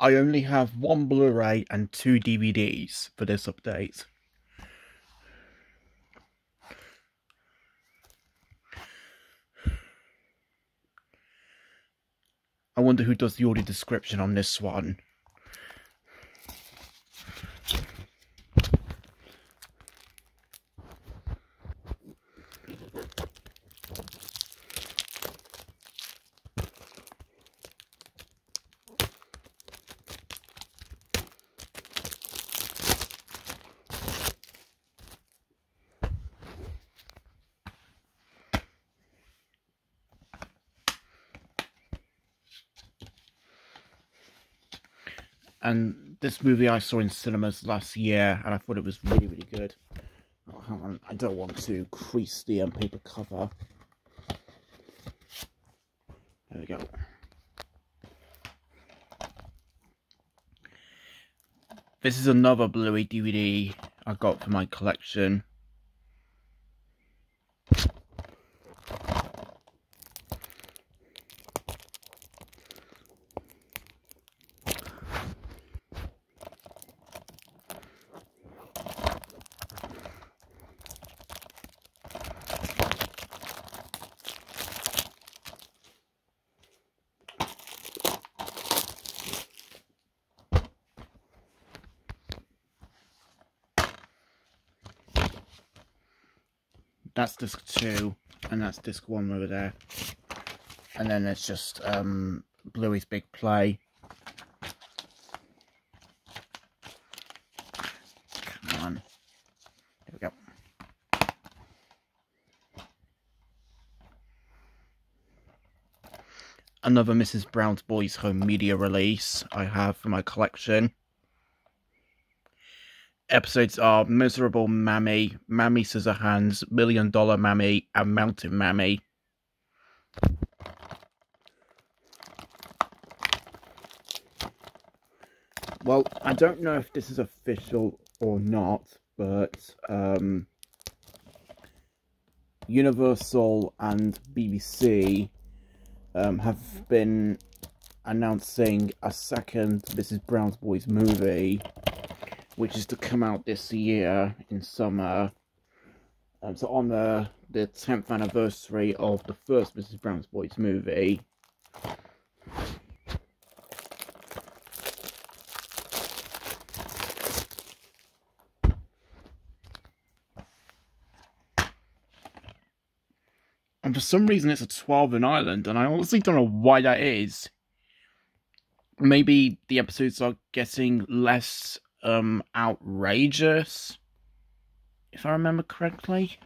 I only have one Blu-ray and two DVDs for this update. I wonder who does the audio description on this one. And this movie I saw in cinemas last year, and I thought it was really, really good. Oh, I don't want to crease the um, paper cover. There we go. This is another Blu-ray DVD I got for my collection. That's disc two, and that's disc one over there. And then it's just um, Bluey's Big Play. Come on. Here we go. Another Mrs. Brown's Boys Home media release I have for my collection episodes are Miserable Mammy, Mammy Scissorhands, Million Dollar Mammy, and Mountain Mammy. Well, I don't know if this is official or not, but um, Universal and BBC um, have been announcing a second Mrs. Brown's Boys movie which is to come out this year in summer. Um, so on the the 10th anniversary of the first Mrs. Brown's Boys movie. And for some reason it's a 12 in Ireland, and I honestly don't know why that is. Maybe the episodes are getting less um outrageous if I remember correctly.